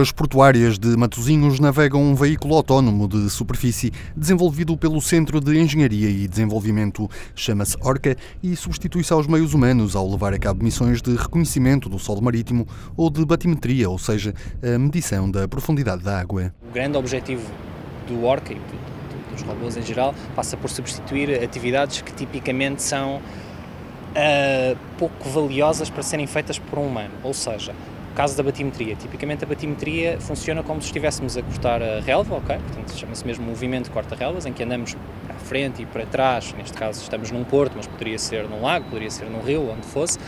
As portuárias de Matosinhos navegam um veículo autónomo de superfície desenvolvido pelo Centro de Engenharia e Desenvolvimento. Chama-se Orca e substitui-se aos meios humanos ao levar a cabo missões de reconhecimento do solo marítimo ou de batimetria, ou seja, a medição da profundidade da água. O grande objetivo do Orca e dos robôs em geral passa por substituir atividades que tipicamente são uh, pouco valiosas para serem feitas por um humano, ou seja, caso da batimetria. Tipicamente a batimetria funciona como se estivéssemos a cortar a relva, ok? Portanto, chama-se mesmo movimento corta-relvas, em que andamos para a frente e para trás, neste caso estamos num porto, mas poderia ser num lago, poderia ser num rio, onde fosse,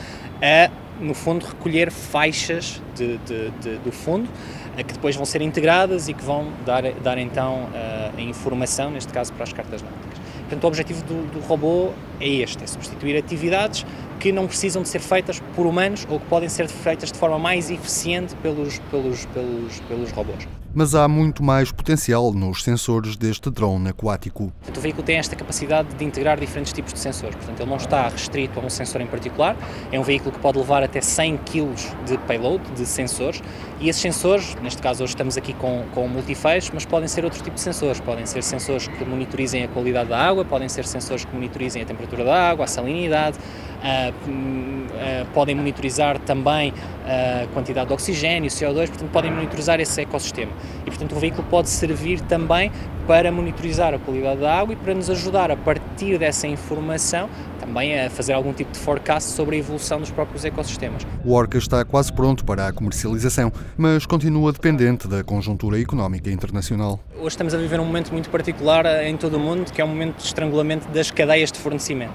a, no fundo, recolher faixas de, de, de, do fundo, que depois vão ser integradas e que vão dar, dar então a informação, neste caso, para as cartas náuticas. Portanto, o objetivo do, do robô é este, é substituir atividades que não precisam de ser feitas por humanos ou que podem ser feitas de forma mais eficiente pelos, pelos, pelos, pelos robôs. Mas há muito mais potencial nos sensores deste drone aquático. O veículo tem esta capacidade de integrar diferentes tipos de sensores. Portanto, ele não está restrito a um sensor em particular. É um veículo que pode levar até 100 kg de payload, de sensores. E esses sensores, neste caso hoje estamos aqui com, com multifeios, mas podem ser outro tipo de sensores. Podem ser sensores que monitorizem a qualidade da água, podem ser sensores que monitorizem a temperatura da água, a salinidade, uh, uh, podem monitorizar também a quantidade de oxigênio, CO2, portanto podem monitorizar esse ecossistema. E portanto o veículo pode servir também para monitorizar a qualidade da água e para nos ajudar a partir dessa informação também a fazer algum tipo de forecast sobre a evolução dos próprios ecossistemas. O Orca está quase pronto para a comercialização, mas continua dependente da conjuntura económica internacional. Hoje estamos a viver um momento muito particular em todo o mundo, que é um momento de estrangulamento das cadeias de fornecimento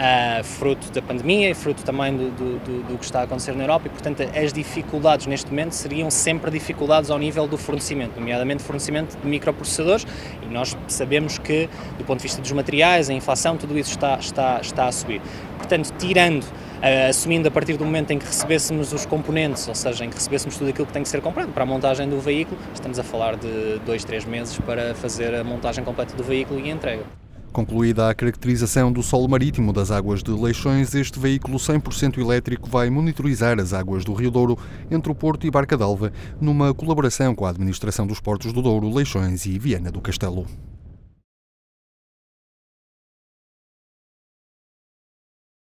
uh, fruto da pandemia e fruto também do, do, do, que está a acontecer na Europa e, portanto, as dificuldades neste momento seriam sempre dificuldades ao nível do fornecimento, nomeadamente fornecimento de microprocessadores e nós sabemos que, do ponto de vista dos materiais, a inflação, tudo isso está, está, está a subir. Portanto, tirando Uh, assumindo a partir do momento em que recebêssemos os componentes, ou seja, em que recebêssemos tudo aquilo que tem que ser comprado para a montagem do veículo, estamos a falar de dois, três meses para fazer a montagem completa do veículo e a entrega. Concluída a caracterização do solo marítimo das águas de Leixões, este veículo 100% elétrico vai monitorizar as águas do Rio Douro entre o Porto e Barca d'Alva, numa colaboração com a Administração dos Portos do Douro, Leixões e Viana do Castelo.